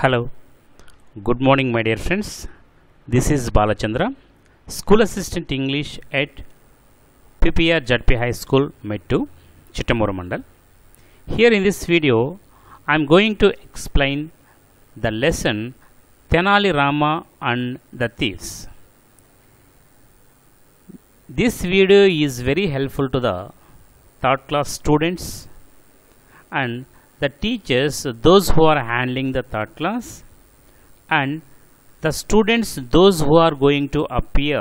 Hello. Good morning, my dear friends. This is Balachandra, School Assistant English at PPR JP High School, Mettu, Chittamura Mandal. Here in this video, I am going to explain the lesson Tenali Rama and the Thieves. This video is very helpful to the third class students and the teachers, those who are handling the third class, and the students, those who are going to appear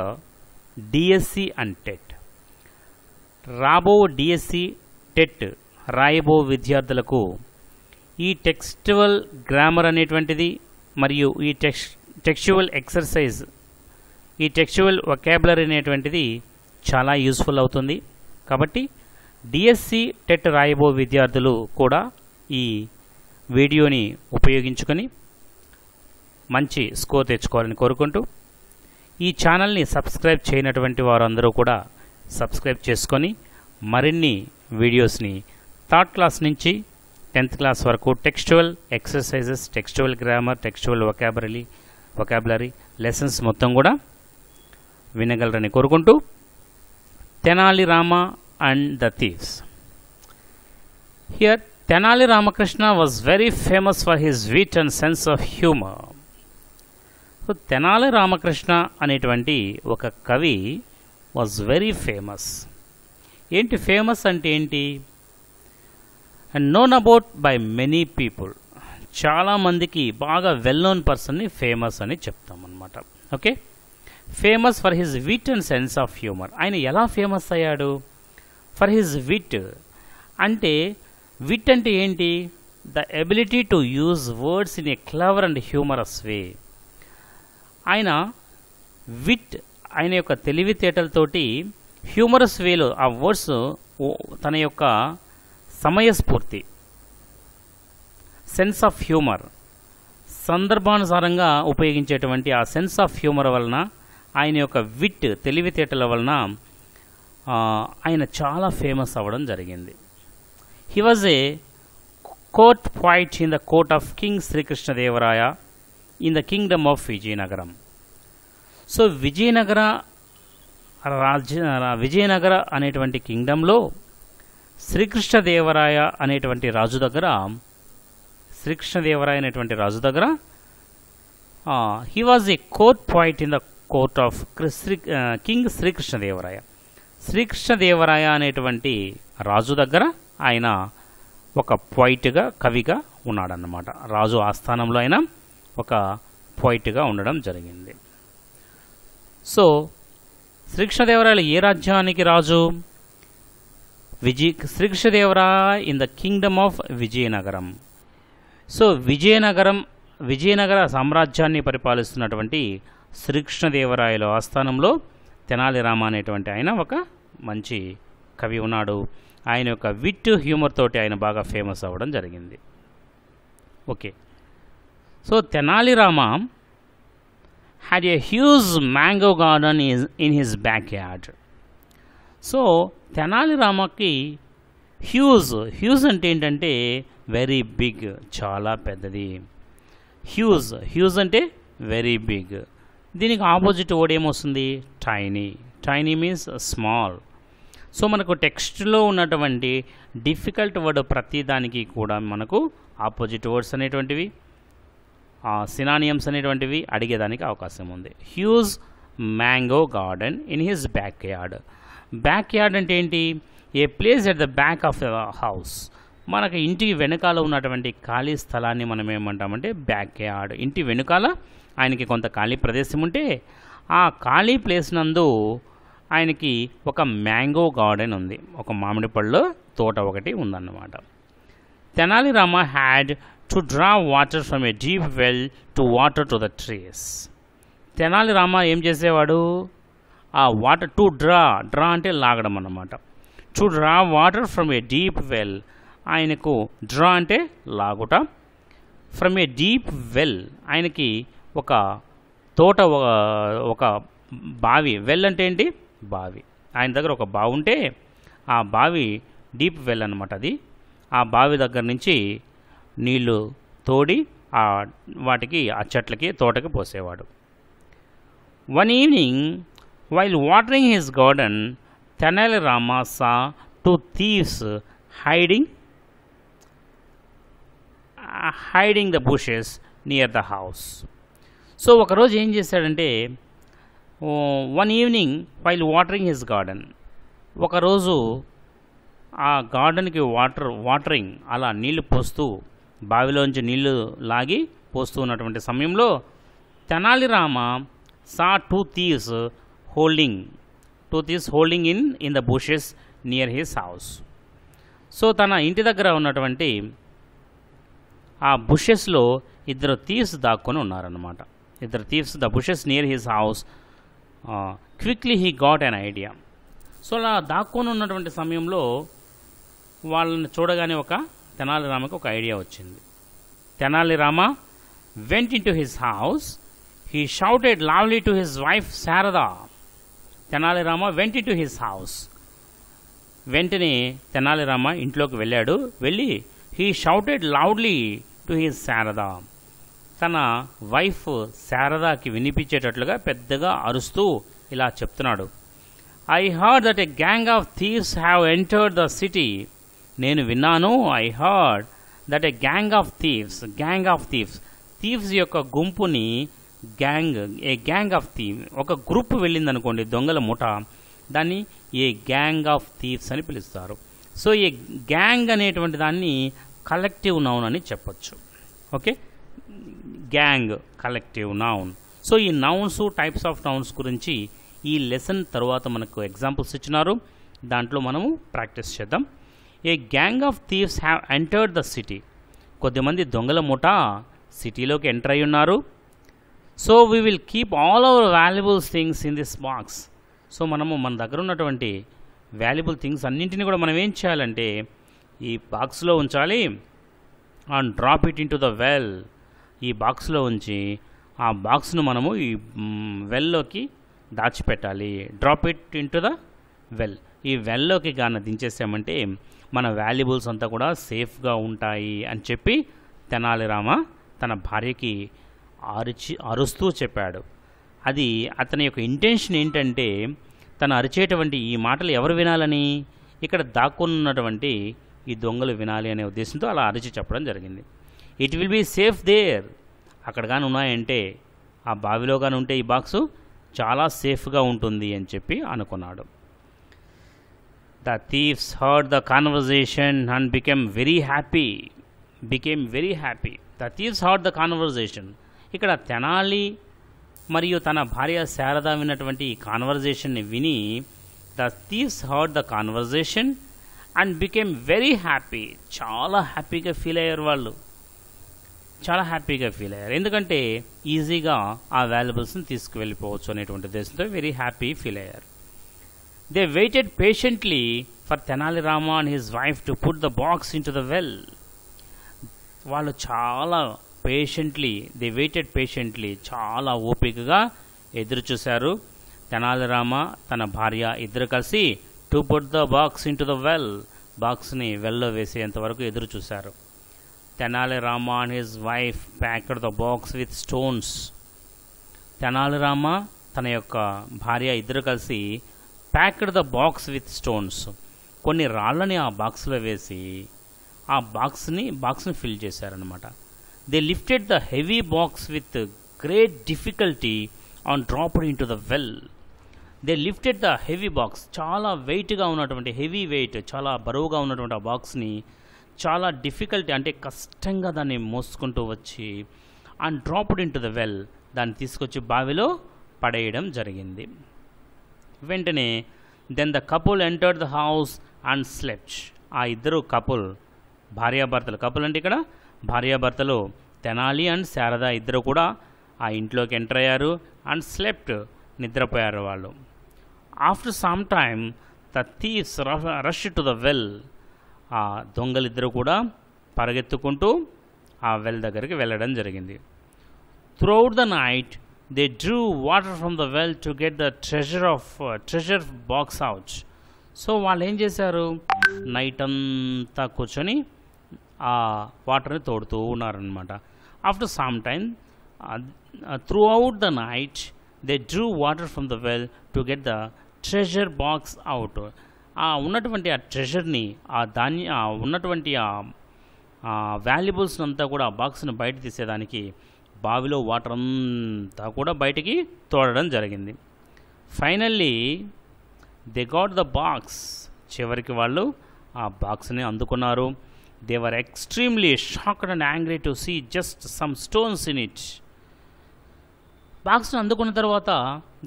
DSC and TET. రాబో DSC TET రాయబో విద్యార్థులకు ఈ textual grammar అనేటువంటిది మరియు ఈ tax textual exercise ఈ textual vocabulary అనేటువంటిది చాలా యూస్ఫుల్ అవుతుంది కాబట్టి డిఎస్సి టెట్ రాయబో విద్యార్థులు కూడా ఈ వీడియోని ఉపయోగించుకొని మంచి స్కోర్ తెచ్చుకోవాలని కోరుకుంటూ ఈ ఛానల్ని సబ్స్క్రైబ్ చేయనటువంటి వారందరూ కూడా సబ్స్క్రైబ్ చేసుకొని మరిన్ని వీడియోస్ని థర్డ్ క్లాస్ నుంచి టెన్త్ క్లాస్ వరకు textual exercises textual grammar textual vocabulary vocabulary lessons మొత్తం కూడా వినగలరని కోరుకుంటూ Tenali Rama and the thieves. Here Tenali Ramakrishna was very famous for his wit and sense of humour so Tenali Ramakrishna అనేటువంటి ఒక కవి was very famous ఏంటి famous అంటే ఏంటి? And known about by many people చాలామందికి బాగా well known పర్సన్ని famous అని చెప్తామన్నమాట okay famous for his wit and sense of humour ఆయన ఎలా ఫేమస్ అయ్యాడు? ఫర్ హిజ్ విట్ అంటే విట్ అంటే ఏంటి? The ability to use words in a clever and humorous way ఆయన విట్ ఆయన యొక్క తెలివితేటలతోటి హ్యూమరస్ వేలో ఆ వర్డ్స్ తన యొక్క సమయస్ఫూర్తి సెన్స్ ఆఫ్ హ్యూమర్ సందర్భానుసారంగా ఉపయోగించేటువంటి ఆ సెన్స్ ఆఫ్ హ్యూమర్ వలన ఆయన యొక్క విట్ తెలివితేటల వలన ఆయన చాలా ఫేమస్ అవ్వడం జరిగింది. He was a court poet in the court of king Srikrishnadevaraya in the kingdom of Vijayanagaram so Vijayanagara రాజ్య విజయనగర అనేటువంటి కింగ్డంలో శ్రీకృష్ణదేవరాయ అనేటువంటి రాజు దగ్గర శ్రీకృష్ణదేవరాయ అనేటువంటి రాజు దగ్గర he was a court poet in the court of Shri king Srikrishnadevaraya Srikrishnadevaraya అనేటువంటి రాజు దగ్గర ఆయన ఒక పోయిట్గా కవిగా ఉన్నాడన్నమాట. రాజు ఆస్థానంలో ఆయన ఒక పోయిట్గా ఉండడం జరిగింది. సో శ్రీకృష్ణదేవరాయలు ఏ రాజ్యానికి రాజు? Vijaya Srikrishnadevaraya in the kingdom of Vijayanagaram. So Vijayanagaram Vijayanagara సామ్రాజ్యాన్ని పరిపాలిస్తున్నటువంటి శ్రీకృష్ణదేవరాయలు ఆస్థానంలో తెనాలి రామ అనేటువంటి ఆయన ఒక మంచి కవి ఉన్నాడు. ఆయన యొక్క విట్ హ్యూమర్ తోటి ఆయన బాగా ఫేమస్ అవ్వడం జరిగింది. Okay. So Tenali Rama had a huge mango garden in his backyard so Tenali రామకి huge huge అంటే ఏంటంటే వెరీ బిగ్ చాలా పెద్దది. హ్యూజ్ హ్యూజ్ అంటే వెరీ బిగ్ దీనికి ఆపోజిట్ వర్డ్ ఏమొస్తుంది? Tiny tiny means small so మనకు టెక్స్ట్లో ఉన్నటువంటి డిఫికల్ట్ వర్డ్ ప్రతిదానికి కూడా మనకు ఆపోజిట్ వర్డ్స్ అనేటువంటివి సినానియమ్స్ అనేటువంటివి అడిగేదానికి అవకాశం ఉంది. Huge mango garden in his backyard backyard అంటే ఏంటి? A place at the back of the house మనకి ఇంటికి వెనకాల ఉన్నటువంటి ఖాళీ స్థలాన్ని మనం ఏమంటామంటే బ్యాక్ యార్డ్ ఇంటి వెనుకాల ఆయనకి కొంత ఖాళీ ప్రదేశం ఉంటే ఆ ఖాళీ ప్లేస్ నందు ఆయనకి ఒక మ్యాంగో గార్డెన్ ఉంది. ఒక మామిడి పళ్ళు తోట ఒకటి ఉందన్నమాట. Tenali Rama had to draw water from a deep well to water to the trees Tenali Rama ఏం చేసేవాడు? ఆ వాటర్ టు డ్రా డ్రా అంటే లాగడం అన్నమాట. To draw water from a deep well ఆయనకు డ్రా అంటే లాగుట. ఫ్రమ్ ఏ డీప్ వెల్ ఆయనకి ఒక తోట ఒక బావి. వెల్ అంటే ఏంటి? బావి. ఆయన దగ్గర ఒక బావి ఉంటే ఆ బావి డీప్ వెల్ అనమాట అది. ఆ బావి దగ్గర నుంచి నీళ్ళు తోడి ఆ వాటికి ఆ చెట్లకి తోటకి పోసేవాడు. One evening while watering his garden Tenali Rama saw two thieves hiding hiding the bushes near the house so ఒకరోజు ఏం చేశాడంటే one evening while watering his garden ఒకరోజు ఆ గార్డెన్కి వాటర్ వాటరింగ్ అలా నీళ్ళు పోస్తూ బావిలోంచి నీళ్ళు లాగి పోస్తూ ఉన్నటువంటి సమయంలో Tenali Rama saw two thieves holding two thieves holding in in the bushes near his house so తన ఇంటి దగ్గర ఉన్నటువంటి ఆ బుషెస్లో ఇద్దరు థీవ్స్ దాక్కొని ఉన్నారన్నమాట. ఇద్దరు thieves the bushes near his house quickly he got an idea so అలా దాక్కొని ఉన్నటువంటి సమయంలో వాళ్ళని చూడగానే ఒక తెనాలి రామకి ఒక ఐడియా వచ్చింది. Tenali Rama went into his house he shouted లావ్లీ to his wife Sharada Tenali Rama went into his house వెంటనే తెనాలి రామ ఇంట్లోకి వెళ్ళాడు. వెళ్ళి he shouted loudly to his Sharada తన వైఫ్ శారదాకి వినిపించేటట్లుగా పెద్దగా అరుస్తూ ఇలా చెప్తున్నాడు. I heard that a gang of thieves have entered the city నేను విన్నాను I heard that a gang of thieves gang of thieves thieves యొక్క గుంపుని gang a gang of thief ఒక గ్రూప్ వెళ్ళిందనుకోండి దొంగల ముఠ దాన్ని ఏ గ్యాంగ్ ఆఫ్ థీవ్స్ అని పిలుస్తారు. So ఈ గ్యాంగ్ అనేటువంటి దాన్ని కలెక్టివ్ నౌన్ అని చెప్పొచ్చు. Okay gang collective noun so ఈ నౌన్స్ టైప్స్ ఆఫ్ నౌన్స్ గురించి ఈ లెసన్ తర్వాత మనకు ఎగ్జాంపుల్స్ ఇచ్చినారు. దాంట్లో మనము ప్రాక్టీస్ చేద్దాం. A gang of thieves have entered the city కొద్దిమంది దొంగల ముఠ సిటీలోకి ఎంటర్ అయి ఉన్నారు. So we will keep all our valuables things in this box so మనము మన దగ్గర ఉన్నటువంటి వాల్యుబుల్ థింగ్స్ అన్నింటినీ కూడా మనం ఏం చేయాలంటే ఈ బాక్స్లో ఉంచాలి and drop it into the well ఈ బాక్స్లో ఉంచి ఆ బాక్స్ను మనము ఈ వెల్లోకి దాచిపెట్టాలి. Drop it into the well ఈ వెల్లోకి కానీ దించేసామంటే మన వాల్యుబుల్స్ అంతా కూడా సేఫ్గా ఉంటాయి అని చెప్పి తెనాలి రామ తన భార్యకి అరిచి అరుస్తూ చెప్పాడు. అది అతని యొక్క ఇంటెన్షన్ ఏంటంటే తను అరిచేటువంటి ఈ మాటలు ఎవరు వినాలని? ఇక్కడ దాక్కున్నటువంటి ఈ దొంగలు వినాలి అనే ఉద్దేశంతో అలా అరిచి చెప్పడం జరిగింది. It will be safe there అక్కడ కానీ ఉన్నాయంటే ఆ బావిలో కానీ ఉంటే ఈ బాక్సు చాలా సేఫ్గా ఉంటుంది అని చెప్పి అనుకున్నాడు. The thieves heard the conversation and became very happy became very happy the thieves heard the conversation ఇక్కడ తెనాలి మరియు తన భార్య శారద విన్నటువంటి ఈ కాన్వర్జేషన్ని విని the thieves heard the conversation and became very happy చాలా హ్యాపీగా ఫీల్ అయ్యారు వాళ్ళు. చాలా హ్యాపీగా ఫీల్ అయ్యారు. ఎందుకంటే ఈజీగా ఆ వాల్యుబుల్స్ని తీసుకువెళ్ళిపోవచ్చు అనేటువంటి ఉద్దేశంతో వెరీ హ్యాపీ ఫీల్ అయ్యారు. They waited patiently for Tenali Rama and his wife to put the box into the well వాళ్ళు చాలా పేషెంట్లీ దే వెయిటెడ్ పేషెంట్లీ చాలా ఓపికగా ఎదురు చూశారు. తెనాలి రామ తన భార్య ఇద్దరు కలిసి to put the box into the well బాక్స్ని వెల్లో వేసేంత వరకు ఎదురు చూశారు. Tenali Rama and his wife packed the box with stones Tenali Rama తన యొక్క భార్య ఇద్దరు కలిసి packed the box with stones కొన్ని రాళ్ళని ఆ బాక్స్లో వేసి ఆ బాక్స్ని బాక్స్ని ఫిల్ చేశారనమాట they lifted the heavy box with great difficulty and dropped into the well they lifted the heavy box చాలా వెయిట్గా ఉన్నటువంటి హెవీ వెయిట్ చాలా బరువుగా ఉన్నటువంటి ఆ బాక్స్ని చాలా డిఫికల్టీ అంటే కష్టంగా దాన్ని మోసుకుంటూ వచ్చి and dropped into the well దాన్ని తీసుకొచ్చి బావిలో పడేయడం జరిగింది. వెంటనే then the couple entered the house and slept ఆ ఇద్దరు కపుల్ భార్యాభర్తలు. కపుల్ అంటే ఇక్కడ భార్యాభర్తలు తెనాలి అండ్ శారద ఇద్దరు కూడా ఆ ఇంట్లోకి ఎంటర్ అయ్యారు అండ్ స్లెప్ట్ నిద్రపోయారు వాళ్ళు. After some time the thieves rush to the well ఆ దొంగలిద్దరూ కూడా పరిగెత్తుకుంటూ ఆ వెల్ దగ్గరికి వెళ్ళడం జరిగింది. Throughout the night they drew water from the well to get the treasure of treasure box out so వాళ్ళు ఏం చేశారు? నైట్ అంతా కూర్చొని ఆ వాటర్ని తోడుతూ ఉన్నారనమాట after some time throughout the night they drew water from the well to get the treasure box out ఆ ఉన్నటువంటి ఆ ట్రెజర్ని ఆ ధాన్య ఉన్నటువంటి ఆ వాల్యుబుల్స్ అంతా కూడా ఆ బాక్స్ని బయట తీసేదానికి బావిలో వాటర్ అంతా కూడా బయటికి తోడడం జరిగింది. Finally they got the box చివరికి వాళ్ళు ఆ బాక్స్ని అందుకున్నారు. They were extremely shocked and angry to see just some stones in it బాక్స్ని అందుకున్న తర్వాత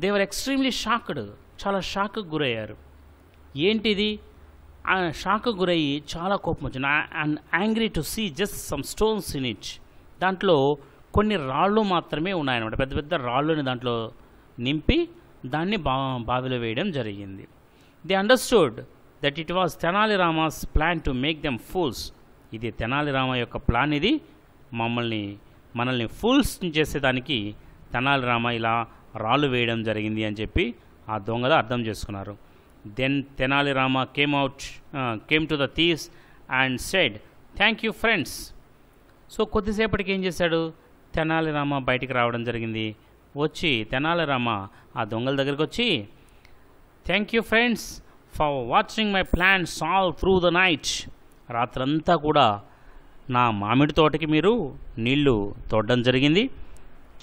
దే వర్ ఎక్స్ట్రీమ్లీ షాక్డ్ చాలా షాక్కి గురయ్యారు. ఏంటిది? ఆ షాక్ గురయ్యి చాలా కోపం వచ్చింది. And angry to see just some stones in which దాంట్లో కొన్ని రాళ్ళు మాత్రమే ఉన్నాయన్నమాట. పెద్ద పెద్ద రాళ్ళని దాంట్లో నింపి దాన్ని బా బావిలో వేయడం జరిగింది. They understood that it was Tenali Rama's plan to make them fools ఇది తెనాలి రామ యొక్క ప్లాన్ ఇది. మమ్మల్ని మనల్ని ఫూల్స్ చేసేదానికి తెనాలి రామ ఇలా రాళ్ళు వేయడం జరిగింది అని చెప్పి ఆ దొంగలు అర్థం చేసుకున్నారు. Then Tenali Rama came out came to the thieves and said thank you friends so కొద్దిసేపటికి ఏం చేశాడు? తెనాలి రామ బయటికి రావడం జరిగింది. వచ్చి తెనాలి రామ ఆ దొంగల దగ్గరికి వచ్చి thank you friends for watching my plans all through the night రాత్రంతా కూడా నా మామిడి తోటకి మీరు నీళ్ళు తోడడం జరిగింది.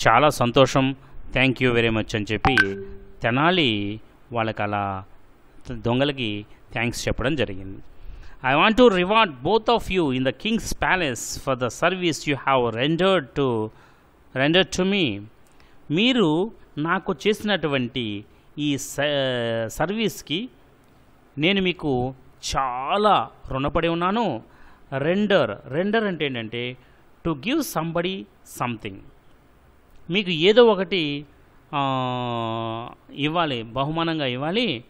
చాలా సంతోషం. థ్యాంక్ యూ వెరీ మచ్ అని చెప్పి తెనాలి వాళ్ళకి అలా దొంగలకి థ్యాంక్స్ చెప్పడం జరిగింది. I want to reward both of you in the king's palace for the service you have rendered to rendered to me మీరు నాకు చేసినటువంటి ఈ స- సర్వీస్కి నేను మీకు చాలా రుణపడి ఉన్నాను. రెండర్ రెండర్ అంటే ఏంటంటే టు గివ్ సంబడి సంథింగ్ మీకు ఏదో ఒకటి ఇవ్వాలి బహుమానంగా ఇవ్వాలి.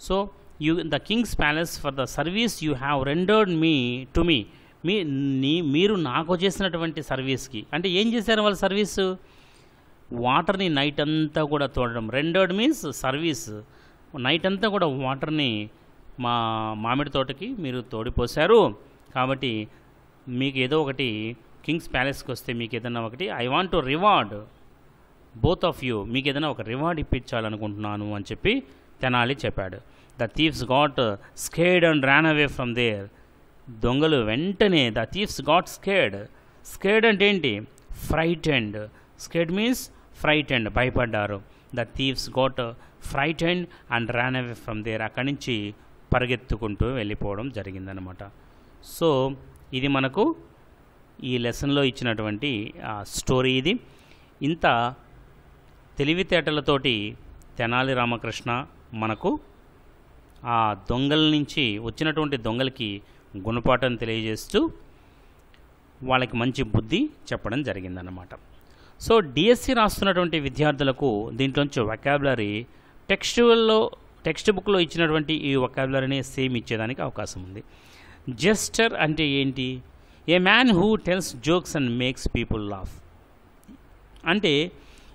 So you the king's palace for the service you have rendered me to me మీ నీ మీరు నాకు చేసినటువంటి సర్వీస్కి అంటే ఏం చేశారు వాళ్ళ సర్వీసు వాటర్ని నైట్ అంతా కూడా తోడడం. రెండర్డ్ మీన్స్ సర్వీస్ నైట్ అంతా కూడా వాటర్ని మా మామిడి తోటకి మీరు తోడిపోశారు. కాబట్టి మీకు ఏదో ఒకటి కింగ్స్ ప్యాలెస్కి వస్తే మీకు ఏదైనా ఒకటి I want to reward both of you మీకు ఏదైనా ఒక రివార్డ్ ఇప్పించాలనుకుంటున్నాను అని చెప్పి తెనాలి చెప్పాడు. The thieves got scared and ran away from there దొంగలు వెంటనే the thieves got scared scared అంటే ఏంటి? Fright and scared means fright and భయపడ్డారు. The thieves got fright and and ran away from there అక్కడి నుంచి పరిగెత్తుకుంటూ వెళ్ళిపోవడం జరిగిందనమాట. సో ఇది మనకు ఈ లెసన్లో ఇచ్చినటువంటి స్టోరీ ఇది. ఇంత తెలివితేటలతోటి తెనాలి రామకృష్ణ మనకు ఆ దొంగల నుంచి వచ్చినటువంటి దొంగలకి గుణపాఠం తెలియజేస్తూ వాళ్ళకి మంచి బుద్ధి చెప్పడం జరిగిందన్నమాట. సో డిఎస్సి రాస్తున్నటువంటి విద్యార్థులకు దీంట్లోంచి వొకాబులరీ టెక్స్టువల్లో టెక్స్ట్ బుక్లో ఇచ్చినటువంటి ఈ వొకాబులరీని సేమ్ ఇచ్చేదానికి అవకాశం ఉంది. జెస్టర్ అంటే ఏంటి? A man who tells jokes and makes people laugh అంటే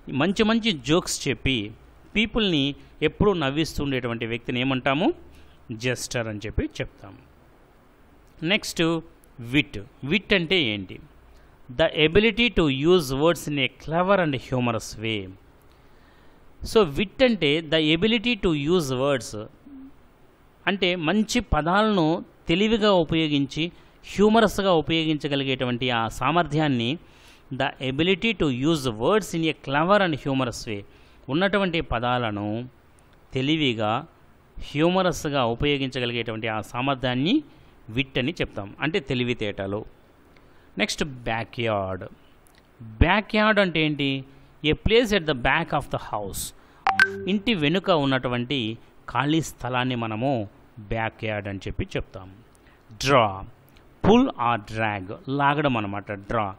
మంచి మంచి జోక్స్ చెప్పి పీపుల్ని ఎప్పుడూ నవ్విస్తుండేటువంటి వ్యక్తిని ఏమంటాము? జెస్టర్ అని చెప్పి చెప్తాము. నెక్స్ట్ విట్. విట్ అంటే ఏంటి? The ability to use words in a clever and humorous way. So wit అంటే the ability to use words అంటే మంచి పదాలను తెలివిగా ఉపయోగించి హ్యూమరస్గా ఉపయోగించగలిగేటువంటి ఆ సామర్థ్యాన్ని the ability to use words in a clever and humorous way. ఉన్నటువంటి పదాలను తెలివిగా హ్యూమరస్గా ఉపయోగించగలిగేటువంటి ఆ సామర్థ్యాన్ని విట్ అని చెప్తాం. అంటే తెలివితేటలు. Next back yard back yard అంటే ఏంటి? A place at the back of the house ఇంటి వెనుక ఉన్నటువంటి ఖాళీ స్థలాన్ని మనము బ్యాక్ యార్డ్ అని చెప్పి చెప్తాం. డ్రా పుల్ ఆర్ డ్రాగ్ లాగడం అనమాట డ్రా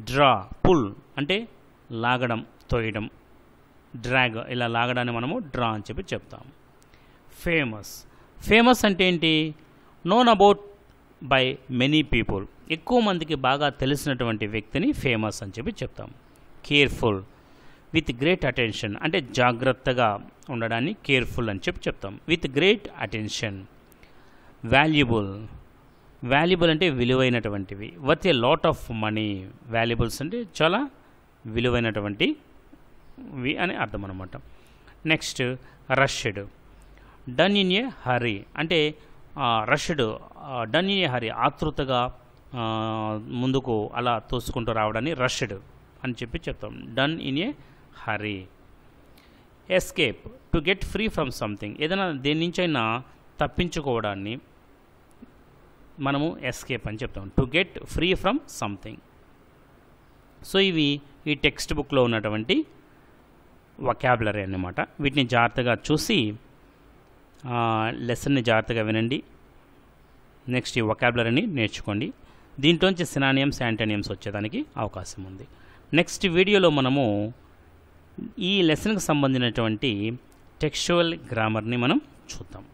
డ్రా పుల్ అంటే లాగడం తోయడం. డ్రాగ్ ఇలా లాగడాన్ని మనము డ్రా అని చెప్పి చెప్తాం ఫేమస్. ఫేమస్ అంటే ఏంటి? Known about by many people ఎక్కువ మందికి బాగా తెలిసినటువంటి వ్యక్తిని ఫేమస్ అని చెప్పి చెప్తాం కేర్ఫుల్ విత్ గ్రేట్ అటెన్షన్ అంటే జాగ్రత్తగా ఉండడాన్ని కేర్ఫుల్ అని చెప్పి చెప్తాం with great attention valuable valuable అంటే విలువైనటువంటివి. Worth a lot of money valuables అంటే చాలా విలువైనటువంటి వి అని అర్థం అనమాట next rushed. Done in a hurry. అంటే rushed done in a hurry ఆతృతగా ముందుకు అలా తోసుకుంటూ రావడాన్ని రష్డ్ అని చెప్పి చెప్తాం. Done in a hurry. Escape to get free from something ఏదైనా దేని నుంచైనా తప్పించుకోవడాన్ని మనము ఎస్కేప్ అని చెప్తాం. To get free from something so ఇవి ఈ టెక్స్ట్ బుక్లో ఉన్నటువంటి వొకాబులరీ అన్నమాట. వీటిని జాగ్రత్తగా చూసి లెసన్ని జాగ్రత్తగా వినండి. నెక్స్ట్ ఈ వొకాబులరీని నేర్చుకోండి. దీంట్లోంచి సినానియమ్స్ యాంటోనియమ్స్ వచ్చేదానికి అవకాశం ఉంది. నెక్స్ట్ వీడియోలో మనము ఈ లెసన్కి సంబంధించినటువంటి టెక్స్చువల్ గ్రామర్ని మనం చూద్దాం.